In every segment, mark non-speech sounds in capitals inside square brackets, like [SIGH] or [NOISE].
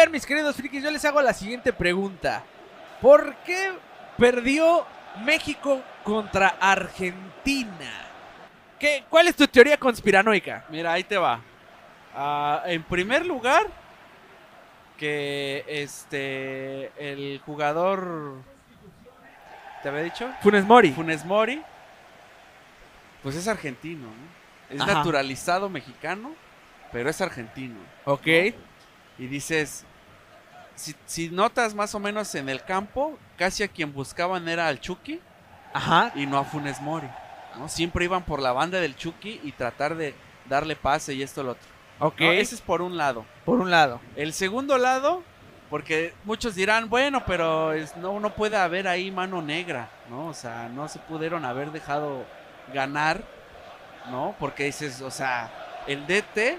ver, mis queridos frikis, yo les hago la siguiente pregunta. ¿Por qué perdió México contra Argentina? ¿Qué, ¿Cuál es tu teoría conspiranoica? Mira, ahí te va. Ah, en primer lugar, que este el jugador ¿te había dicho? Funes Mori. Funes Mori pues es argentino, ¿no? Es Ajá. naturalizado mexicano, pero es argentino. Ok. Y dices, si, si notas más o menos en el campo, casi a quien buscaban era al Chucky Ajá. y no a Funes Mori. ¿no? Siempre iban por la banda del Chucky y tratar de darle pase y esto lo otro. Ok. ¿no? Ese es por un lado. Por un lado. El segundo lado, porque muchos dirán, bueno, pero es- no, no puede haber ahí mano negra, ¿no? O sea, no se pudieron haber dejado ganar, ¿no? Porque dices, o sea, el DT,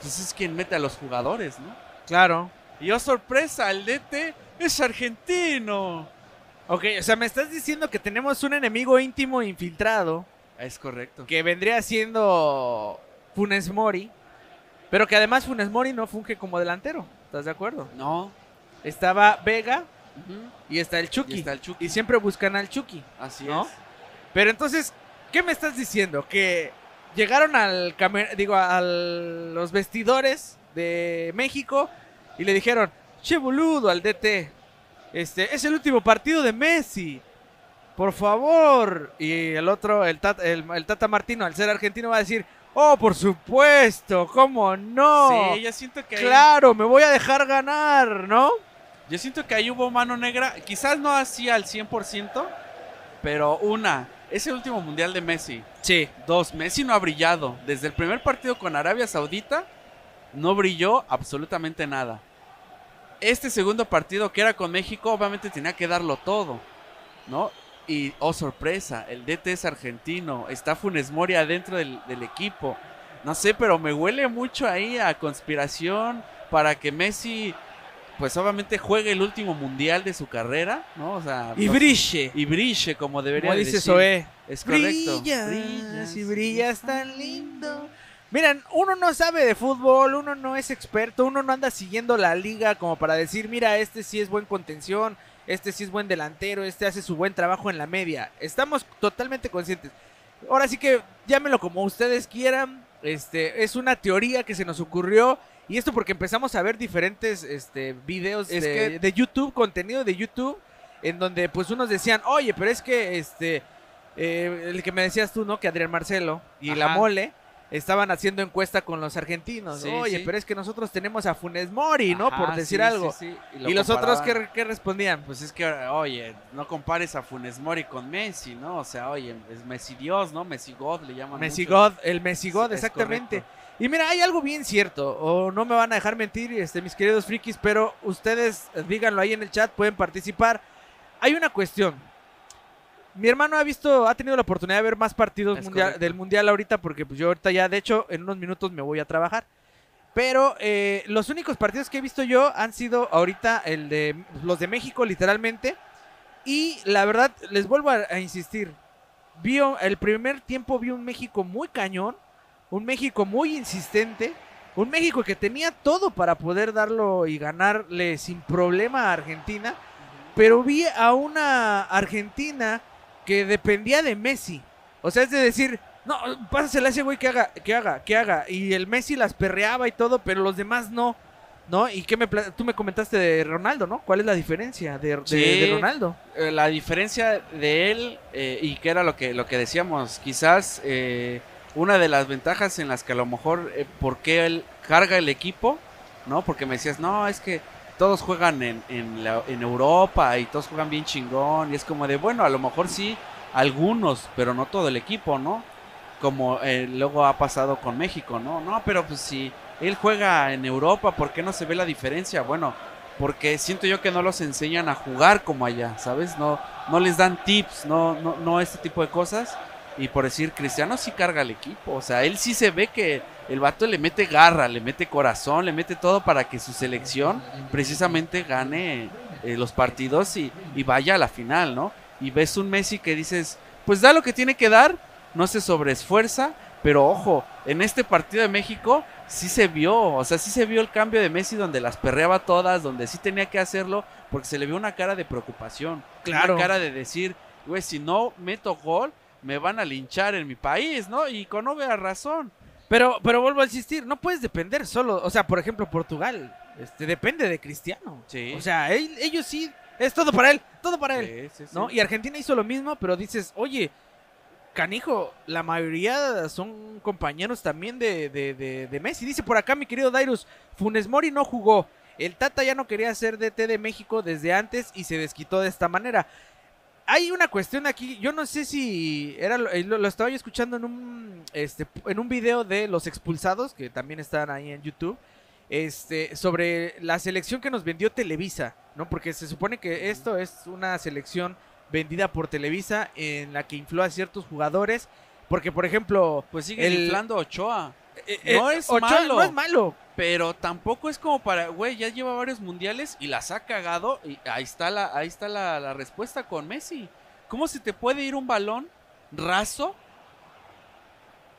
pues es quien mete a los jugadores, ¿no? Claro. Y oh sorpresa, el DT es argentino. Ok, o sea, me estás diciendo que tenemos un enemigo íntimo infiltrado Es correcto. que vendría siendo Funes Mori, pero que además Funes Mori no funge como delantero. ¿Estás de acuerdo? No. Estaba Vega y está el Chucky. Y está el Chucky. Y siempre buscan al Chucky. Así ¿no? es. Pero entonces, ¿qué me estás diciendo? Que llegaron al digo, a los vestidores de México y le dijeron, che boludo al DT, este, es el último partido de Messi. Por favor. Y el otro, el Tata, el, el Tata Martino, al ser argentino, va a decir, oh, por supuesto, ¿cómo no? Sí, yo siento que ahí- claro, me voy a dejar ganar, ¿no? Yo siento que ahí hubo mano negra, quizás no así al 100%, pero una, es el último mundial de Messi. Sí. Dos, Messi no ha brillado. Desde el primer partido con Arabia Saudita, no brilló absolutamente nada. Este segundo partido que era con México, obviamente tenía que darlo todo, ¿no? Y, oh sorpresa, el DT es argentino, está Funes Mori adentro del, del equipo. No sé, pero me huele mucho ahí a conspiración para que Messi, pues obviamente juegue el último mundial de su carrera, ¿no? O sea, Y brille. y brille como debería Como de dice decir. Zoé. Es correcto. Brillas, y brillas tan lindo. Miren, uno no sabe de fútbol, uno no es experto, uno no anda siguiendo la liga como para decir, mira, este sí es buen contención, este sí es buen delantero, este hace su buen trabajo en la media. Estamos totalmente conscientes. Ahora sí que llámenlo como ustedes quieran. Este, es una teoría que se nos ocurrió. Y esto porque empezamos a ver diferentes este, videos Es de, que- de YouTube, contenido de YouTube, en donde pues unos decían, oye, pero es que este, eh, el que me decías tú, ¿no? Que Adrián Marcelo y la mole estaban haciendo encuesta con los argentinos. Sí, oye, sí. pero es que nosotros tenemos a Funes Mori, ¿no? Por decir sí, algo. sí, sí. Y, lo los otros. ¿qué, qué respondían? Pues es que, oye, no compares a Funes Mori con Messi, ¿no? O sea, oye, es Messi Dios, ¿no? Messi God le llaman. Messi mucho. God, el Messi God, exactamente. Y mira, hay algo bien cierto, o no me van a dejar mentir, este, mis queridos frikis, pero ustedes eh, díganlo ahí en el chat, pueden participar. Hay una cuestión. Mi hermano ha visto, ha tenido la oportunidad de ver más partidos mundial- del mundial ahorita, porque pues yo ahorita ya, de hecho, en unos minutos me voy a trabajar. Pero eh, los únicos partidos que he visto yo han sido ahorita el de los de México, literalmente. Y la verdad, les vuelvo a, a insistir. Vi el primer tiempo vi un México muy cañón, un México muy insistente, un México que tenía todo para poder darlo y ganarle sin problema a Argentina. Pero vi a una Argentina que dependía de Messi. O sea, es de decir, no, pásasela a ese güey que haga, que haga, que haga. Y el Messi las perreaba y todo, pero los demás no. ¿No? ¿Y qué me tú me comentaste de Ronaldo, ¿no? ¿Cuál es la diferencia de, de- Sí. de Ronaldo? Eh, la diferencia de él, eh, y que era lo que, lo que decíamos, quizás eh, una de las ventajas en las que a lo mejor, eh, por qué él carga el equipo, ¿no? Porque me decías, no, es que todos juegan en, en, la- en Europa y todos juegan bien chingón, y es como de, bueno, a lo mejor sí, algunos, pero no todo el equipo, ¿no? Como eh, luego ha pasado con México, ¿no? No, pero pues si él juega en Europa, ¿por qué no se ve la diferencia? Bueno, porque siento yo que no los enseñan a jugar como allá, ¿sabes? No, no les dan tips, no, no, no este tipo de cosas. Y por decir, Cristiano sí carga el equipo, o sea, él sí se ve que el vato le mete garra, le mete corazón, le mete todo para que su selección precisamente gane eh, los partidos y, y vaya a la final, ¿no? Y ves un Messi que dices, pues da lo que tiene que dar, no se sobreesfuerza, pero ojo, en este partido de México sí se vio, o sea, sí se vio el cambio de Messi donde las perreaba todas, donde sí tenía que hacerlo, porque se le vio una cara de preocupación. Claro. Una cara de decir, güey, si no meto gol, me van a linchar en mi país, ¿no? Y con obvia razón. Pero, pero vuelvo a insistir, no puedes depender solo, o sea, por ejemplo, Portugal, este, depende de Cristiano. Sí. O sea, él- ellos sí, es todo para él, todo para él. Sí, sí, sí. ¿no? Y Argentina hizo lo mismo, pero dices, oye, canijo, la mayoría son compañeros también de, de, de- de Messi. Dice por acá mi querido Dairus, Funes Mori no jugó. El Tata ya no quería ser DT de México desde antes y se desquitó de esta manera. Hay una cuestión aquí, yo no sé si era lo, eh, lo- lo estaba yo escuchando en un este en un video de los expulsados que también están ahí en YouTube. Este, sobre la selección que nos vendió Televisa, ¿no? Porque se supone que esto es una selección vendida por Televisa en la que infló a ciertos jugadores. Porque, por ejemplo, Pues sigue el- inflando Ochoa. Eh, No eh, es Ochoa malo. No es malo. Pero tampoco es como para, güey, ya lleva varios mundiales y las ha cagado. Y ahí está la, ahí está la, la respuesta con Messi. ¿Cómo se te puede ir un balón raso?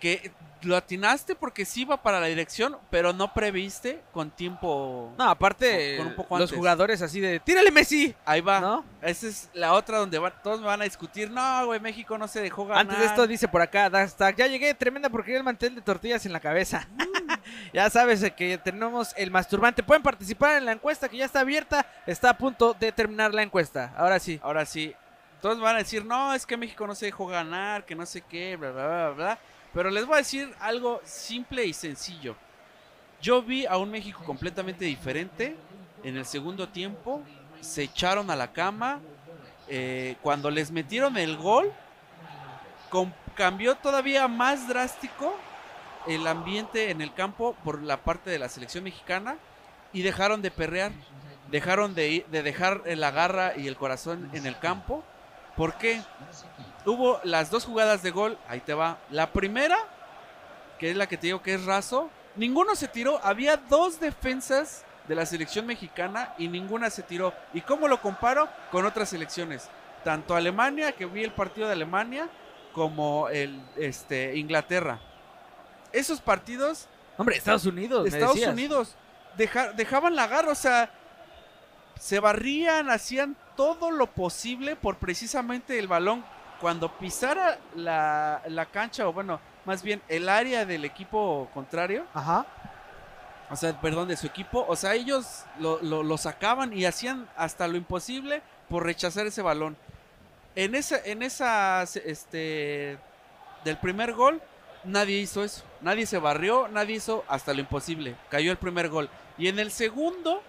Que lo atinaste porque sí iba para la dirección, pero no previste con tiempo. No, aparte, Con- con un poco los antes. jugadores así de, tírale Messi, Ahí va. ¿no? Esa es la otra donde todos me van a discutir. No, güey, México no se dejó ganar. Antes de esto dice por acá, hashtag, ya llegué, tremenda porquería el mantel de tortillas en la cabeza. [LAUGHS] ya sabes que tenemos el masturbante. Pueden participar en la encuesta que ya está abierta. Está a punto de terminar la encuesta. Ahora sí. Ahora sí, todos van a decir, no, es que México no se dejó ganar, que no sé qué, bla, bla, bla, bla. Pero les voy a decir algo simple y sencillo. Yo vi a un México completamente diferente en el segundo tiempo. Se echaron a la cama. eh, cuando les metieron el gol, cambió todavía más drástico el ambiente en el campo por la parte de la selección mexicana y dejaron de perrear, dejaron de, de dejar la garra y el corazón en el campo. ¿Por qué? Hubo las dos jugadas de gol, ahí te va. La primera, que es la que te digo que es raso, ninguno se tiró. Había dos defensas de la selección mexicana y ninguna se tiró. ¿Y cómo lo comparo con otras selecciones? Tanto Alemania, que vi el partido de Alemania, como el este, Inglaterra. Esos partidos Hombre, Estados Unidos. Estados. Unidos deja- dejaban la garra, o sea, se barrían, hacían todo lo posible por precisamente el balón. Cuando pisara la, la cancha, o bueno, más bien el área del equipo contrario, Ajá. o sea, perdón, de su equipo, o sea, ellos lo, lo- lo sacaban y hacían hasta lo imposible por rechazar ese balón. En esa, en esa, este, del primer gol, nadie hizo eso. Nadie se barrió, nadie hizo hasta lo imposible. Cayó el primer gol. Y en el segundo,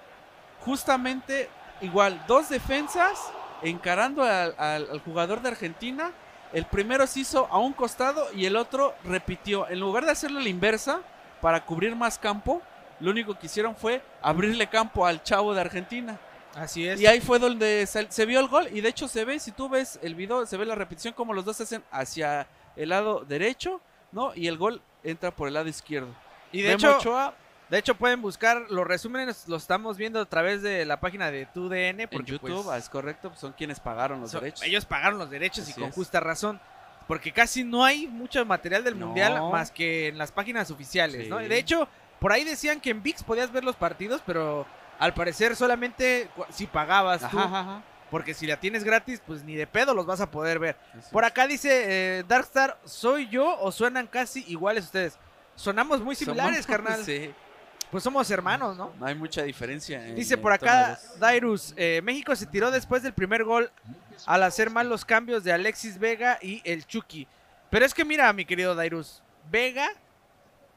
justamente igual, dos defensas encarando al, al- al jugador de Argentina. El primero se hizo a un costado y el otro repitió. En lugar de hacerlo a la inversa para cubrir más campo, lo único que hicieron fue abrirle campo al chavo de Argentina. Así es. Y ahí fue donde sal- se vio el gol. Y de hecho se ve, si tú ves el video, se ve la repetición como los dos se hacen hacia el lado derecho, ¿no? Y el gol entra por el lado izquierdo. Y de Memo hecho, Ochoa de hecho pueden buscar los resúmenes, los estamos viendo a través de la página de TUDN. en Porque, YouTube, pues, es correcto, son quienes pagaron los son- derechos. Ellos pagaron los derechos y con es. justa razón. Porque casi no hay mucho material del No. mundial más que en las páginas oficiales, Sí. ¿no? De hecho, por ahí decían que en VIX podías ver los partidos, pero al parecer solamente si pagabas tú. Ajá, ajá, ajá. Porque si la tienes gratis, pues ni de pedo los vas a poder ver. Así Por acá dice eh, Darkstar, ¿soy yo o suenan casi iguales ustedes? Sonamos muy similares, [LAUGHS] Somos- carnal. Sí, Pues somos hermanos, ¿no? no hay mucha diferencia. en Dice por acá. Dairus, eh, México se tiró después del primer gol al hacer mal los cambios de Alexis Vega y el Chucky. Pero es que mira, mi querido Dairus, Vega,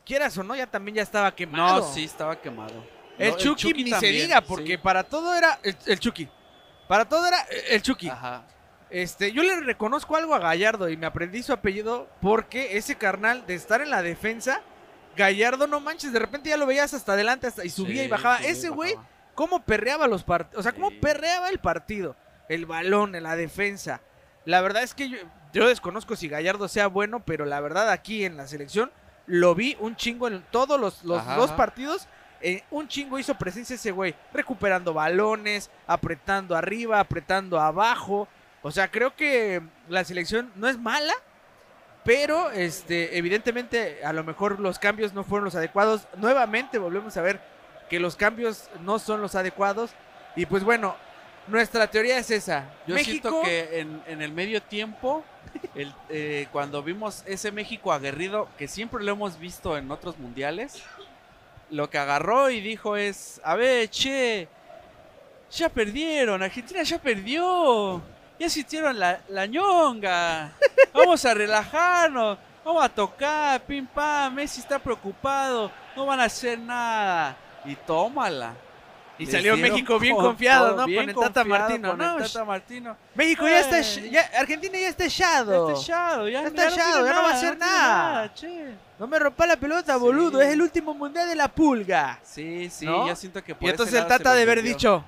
quieras o no, ya también ya estaba quemado. No, sí, estaba quemado. El, No, Chucky, ni se diga, porque sí. para todo era el, el Chucky. Para todo era el Chucky. Ajá. Este, yo le reconozco algo a Gallardo y me aprendí su apellido porque ese carnal de estar en la defensa, Gallardo no manches, de repente ya lo veías hasta adelante hasta, y subía y bajaba. subía ese güey, cómo perreaba los partidos, o sea, cómo Sí. perreaba el partido, el balón, en la defensa. La verdad es que yo, yo desconozco si Gallardo sea bueno, pero la verdad aquí en la selección lo vi un chingo en todos los, los dos partidos. eh, un chingo hizo presencia ese güey, recuperando balones, apretando arriba, apretando abajo. O sea, creo que la selección no es mala, Pero, este, evidentemente, a lo mejor los cambios no fueron los adecuados. Nuevamente volvemos a ver que los cambios no son los adecuados. Y pues bueno, nuestra teoría es esa. Yo México, siento que en, en el medio tiempo, [LAUGHS] el, eh, cuando vimos ese México aguerrido, que siempre lo hemos visto en otros mundiales, lo que agarró y dijo es, a ver, che, ya perdieron, Argentina ya perdió, ya hicieron la, la ñonga, vamos a relajarnos, vamos a tocar, pim pam, Messi está preocupado, no van a hacer nada. Y tómala. y Les salió México bien con confiado, ¿no? bien Con el Tata Martino, con ¿no? el Tata Martino. México ya está, ya, Argentina ya está echado. Ya está echado, ya, Ya está ya no echado, tiene ya no va a hacer nada. che. No me rompa la pelota, Sí. boludo. Es el último mundial de la pulga. Sí, sí, ¿No? yo siento que por Y entonces el Tata de haber dicho,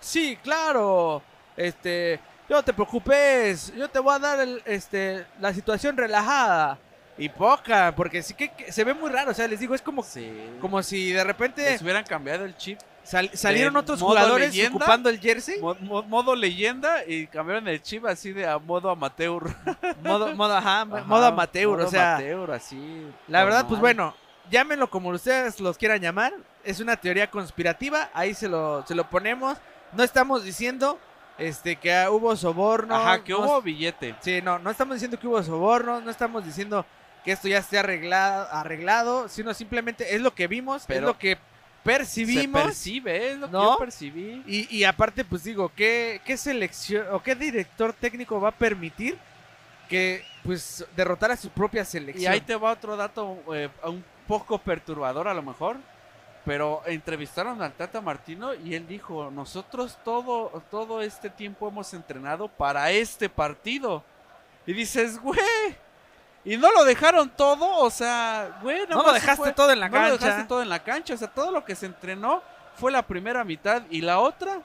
sí, claro, este, no te preocupes, yo te voy a dar el- este, la situación relajada. Y poca, porque sí que, que se ve muy raro, o sea, les digo, es como, Sí. como si de repente Les hubieran cambiado el chip. sal- salieron de otros jugadores leyenda. ocupando el jersey. Mo- mo- modo leyenda y cambiaron el chip así de a modo amateur. [LAUGHS] Modo, modo, ajá, Ajá, modo amateur, modo o sea, amateur, así. la verdad, pues bueno, llámenlo como ustedes los quieran llamar, es una teoría conspirativa, ahí se lo, se lo ponemos, no estamos diciendo este que ah, hubo soborno, Ajá, que no hubo billete. Sí, no, no estamos diciendo que hubo soborno, no estamos diciendo que esto ya esté arreglado, arreglado sino simplemente es lo que vimos, es lo que percibimos. Se percibe, es lo ¿no? que yo percibí. y, y aparte, pues digo, ¿qué, ¿qué selección o qué director técnico va a permitir que pues derrotar a su propia Y selección? ahí te va otro dato eh, un poco perturbador a lo mejor. Pero entrevistaron al Tata Martino y él dijo, nosotros todo, todo este tiempo hemos entrenado para este partido. Y dices, güey, y no lo dejaron todo, o sea, güey, no lo dejaste fue- todo en la no lo cancha. dejaste todo en la cancha, o sea, todo lo que se entrenó fue la primera mitad y la otra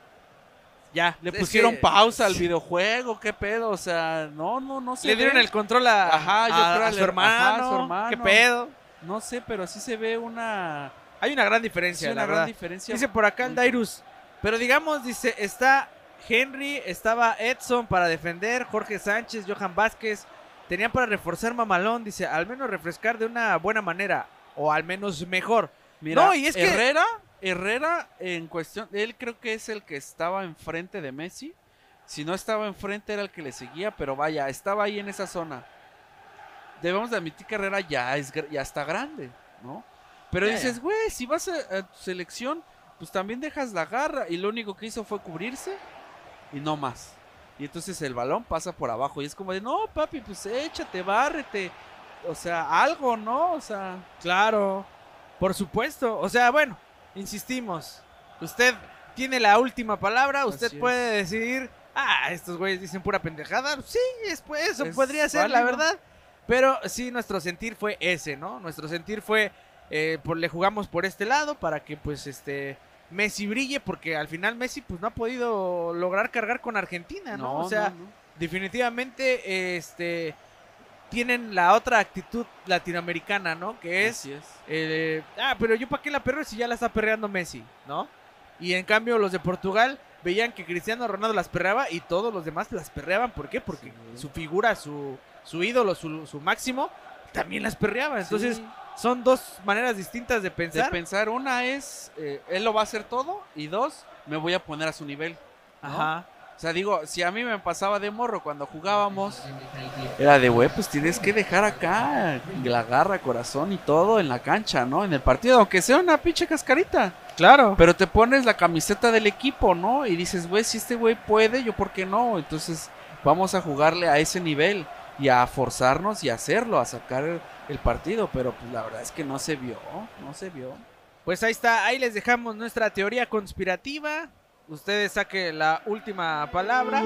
Ya, le es pusieron que pausa al videojuego, qué pedo, o sea, no, no, no se Le dieron ve. el control a, Ajá, yo a- creo a al su her- hermano, ajá, a su hermano. ¿Qué pedo? No sé, pero sí se ve una, Hay una gran diferencia, una la gran verdad. diferencia. Dice por acá el Dairus. Pero digamos, dice, está Henry, estaba Edson para defender, Jorge Sánchez, Johan Vázquez. Tenían para reforzar Mamalón, dice, al menos refrescar de una buena manera. O al menos mejor. Mira, No, y es que- Herrera, Herrera en cuestión, él creo que es el que estaba enfrente de Messi. Si no estaba enfrente era el que le seguía, pero vaya, estaba ahí en esa zona. Debemos de admitir que Herrera ya es ya está grande, ¿no? Pero dices, güey, si vas a, a tu selección, pues también dejas la garra y lo único que hizo fue cubrirse y no más. Y entonces el balón pasa por abajo y es como de, no, papi, pues échate, bárrete. O sea, algo, ¿no? O sea, Claro, por supuesto. O sea, bueno, insistimos. Usted tiene la última palabra, usted Así es. puede decidir, ah, estos güeyes dicen pura pendejada. Sí, es, pues, eso Es podría ser, la verdad. Pero sí, nuestro sentir fue ese, ¿no? Nuestro sentir fue, eh, por, le jugamos por este lado para que, pues, este, Messi brille, porque al final Messi, pues, no ha podido lograr cargar con Argentina, ¿no? o sea, no, no. definitivamente, este, tienen la otra actitud latinoamericana, ¿no? Que es eh, ah, pero yo para qué la perreo si ya la está perreando Messi, ¿no? Y en cambio los de Portugal veían que Cristiano Ronaldo las perreaba y todos los demás las perreaban. ¿Por qué? Porque Sí. su figura, su, su ídolo, su, su máximo, también las perreaba. Entonces Sí. Son dos maneras distintas de de pensar. pensar, una es, eh, él lo va a hacer todo, y dos, me voy a poner a su nivel. ¿no? Ajá. O sea, digo, si a mí me pasaba de morro cuando jugábamos, era de, güey, pues tienes que dejar acá la garra, corazón y todo en la cancha, ¿no? En el partido, aunque sea una pinche cascarita. Claro. Pero te pones la camiseta del equipo, ¿no? Y dices, güey, si este güey puede, yo por qué no. Entonces vamos a jugarle a ese nivel y a forzarnos y a hacerlo, a sacar el, partido. Pero pues la verdad es que no se vio, no se vio. Pues ahí está, ahí les dejamos nuestra teoría conspirativa. Ustedes saquen la última palabra.